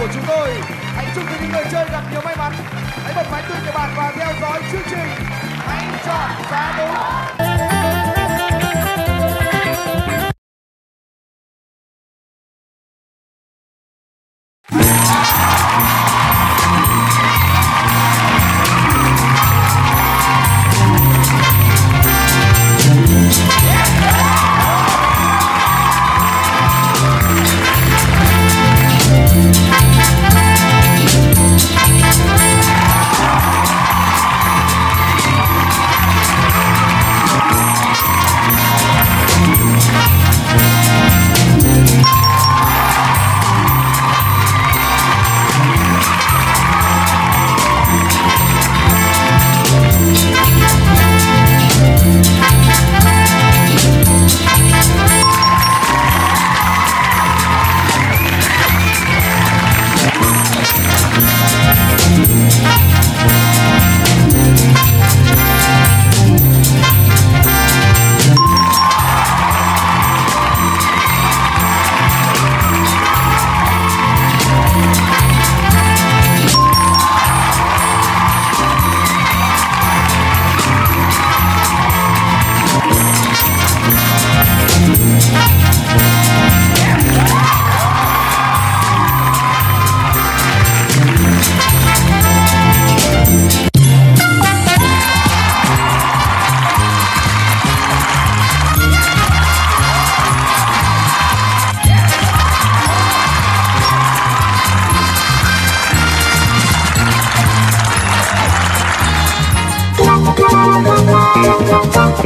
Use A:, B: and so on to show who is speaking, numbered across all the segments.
A: của chúng tôi. Hãy chúc cho những người chơi gặp nhiều may mắn. Hãy bật máy tuyển của bạn và theo dõi chương trình. Hãy chọn giá đúng.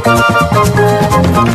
B: No hay.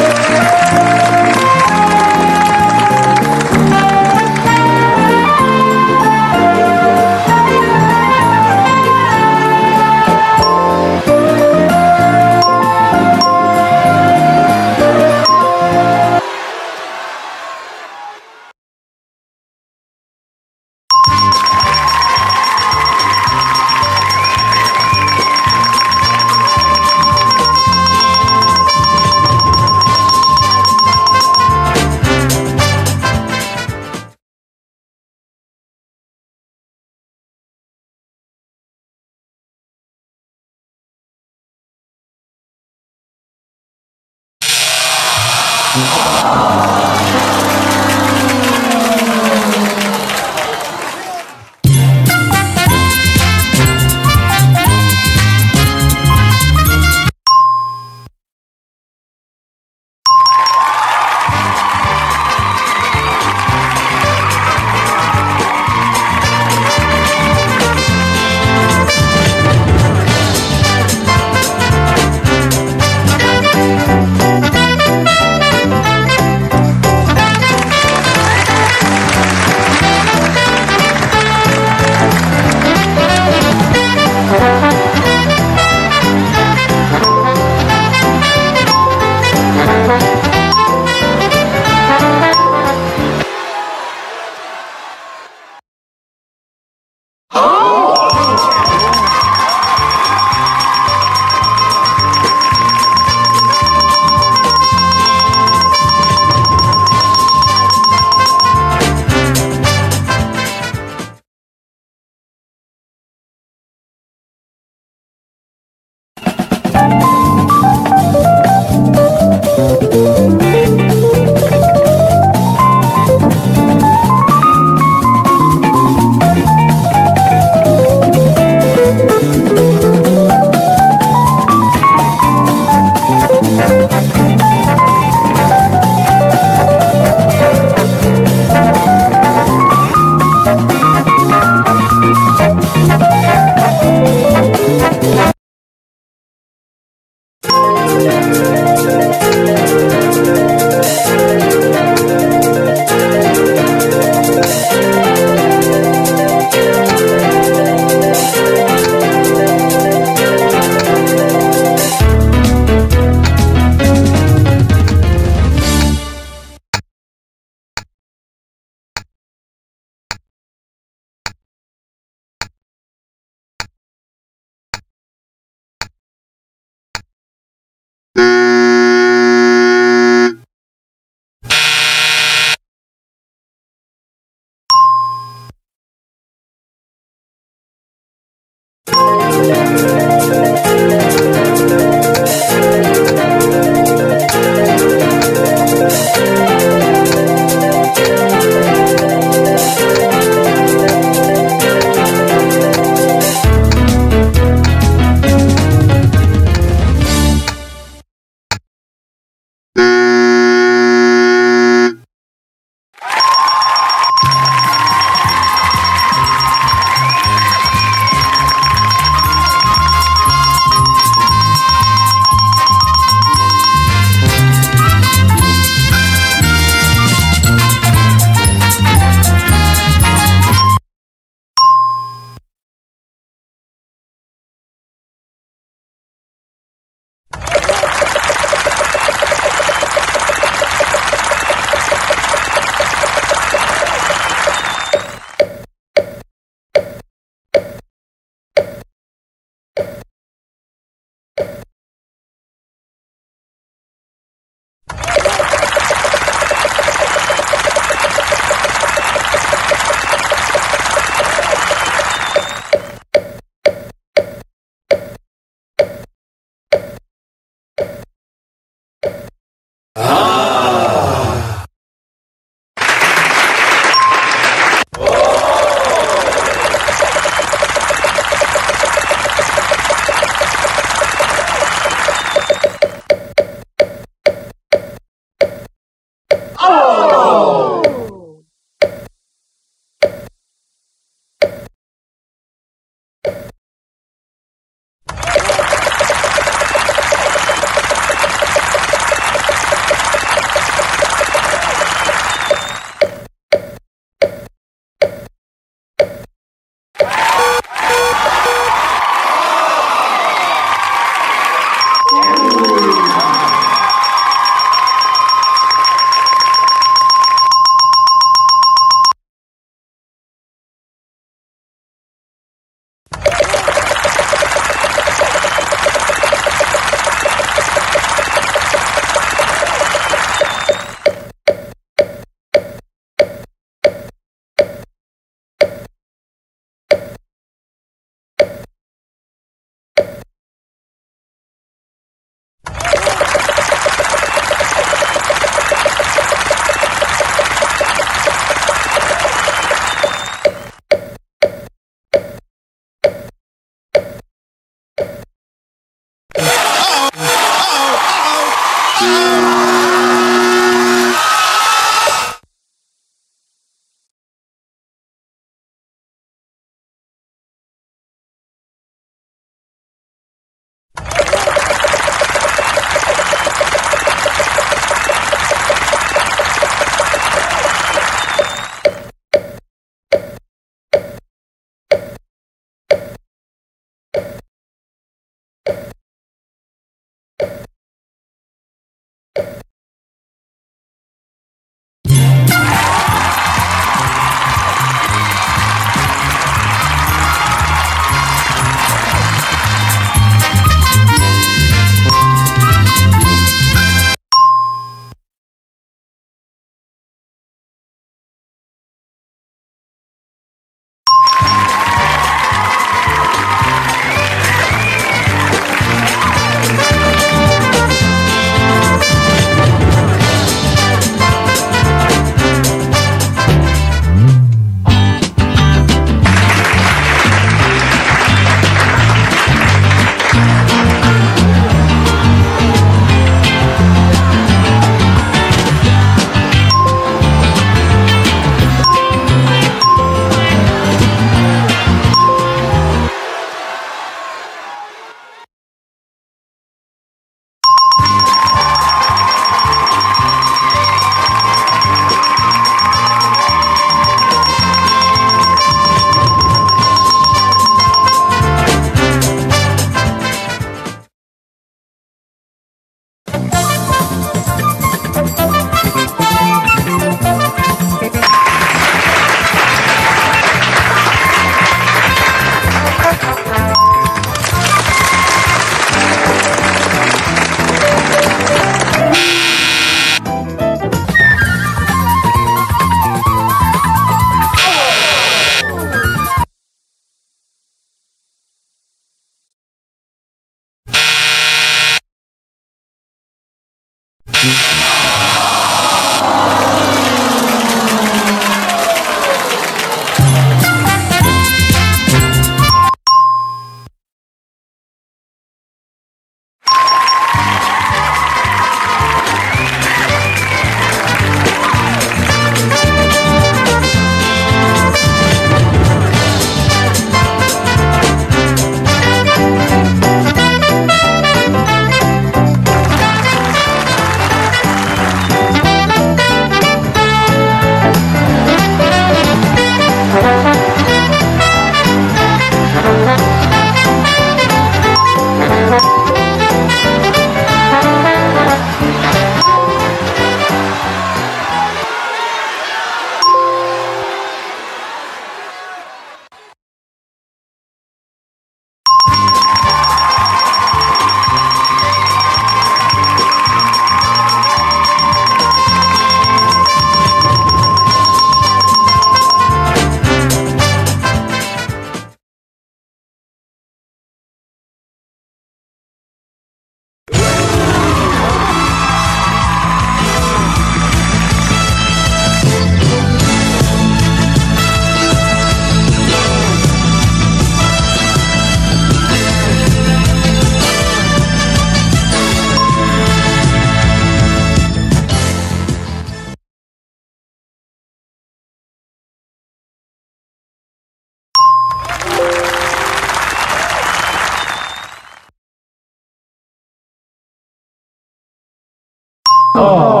B: Oh.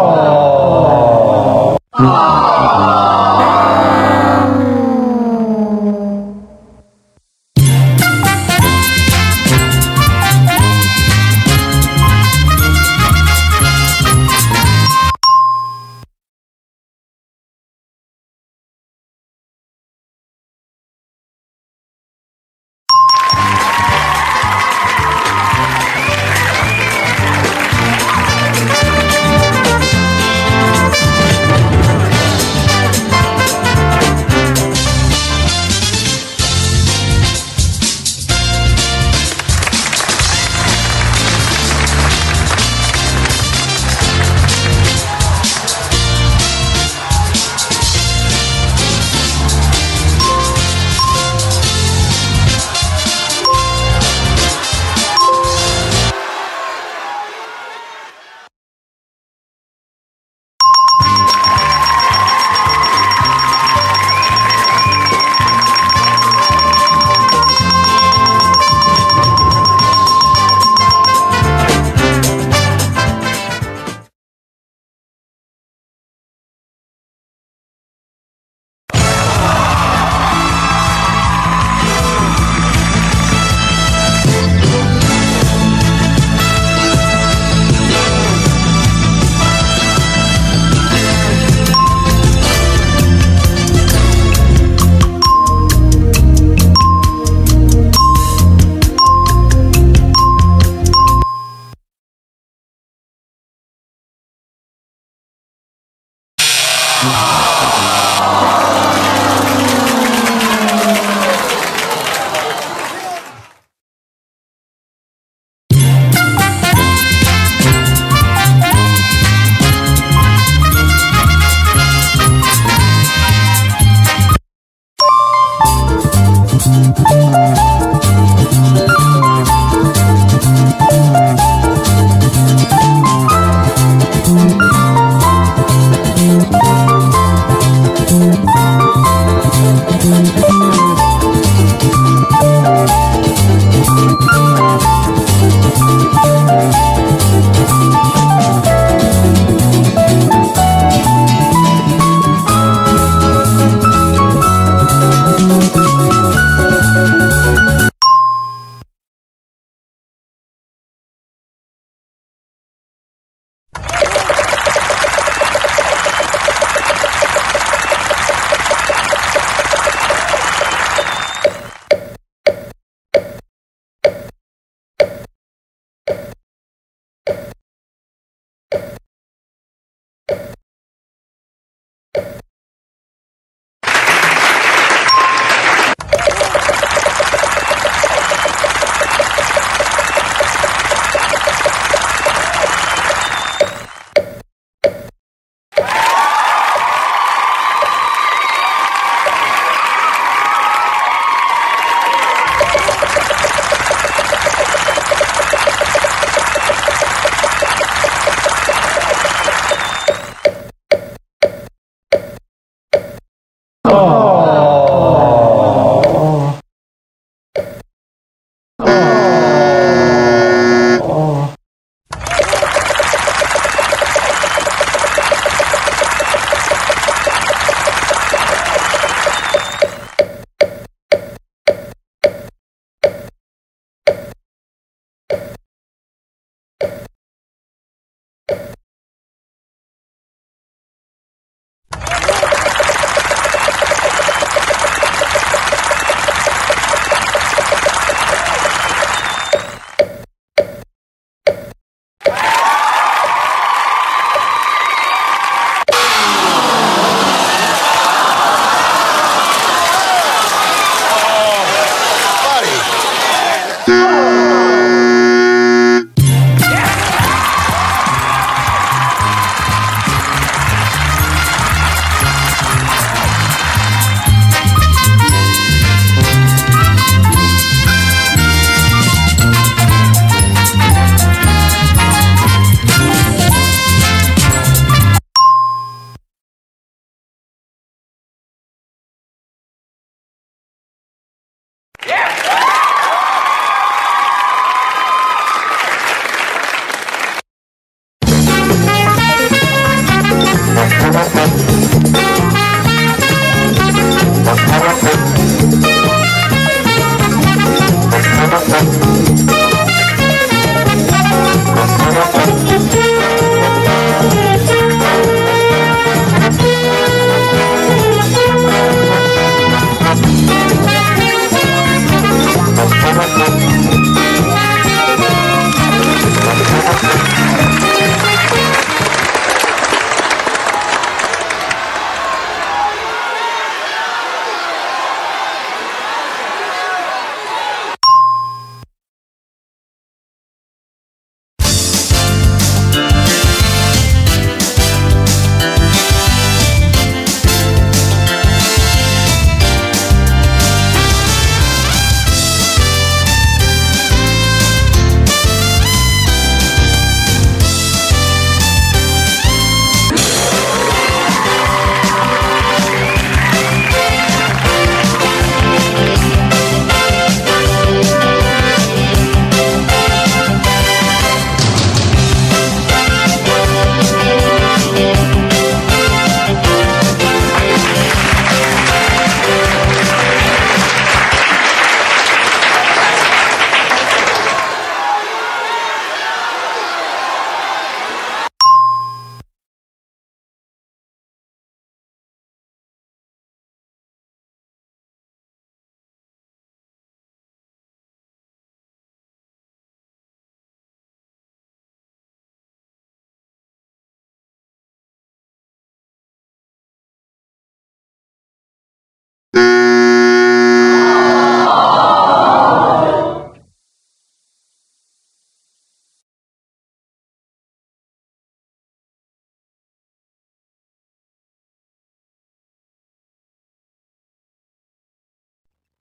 B: Oh!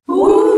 B: Ooh.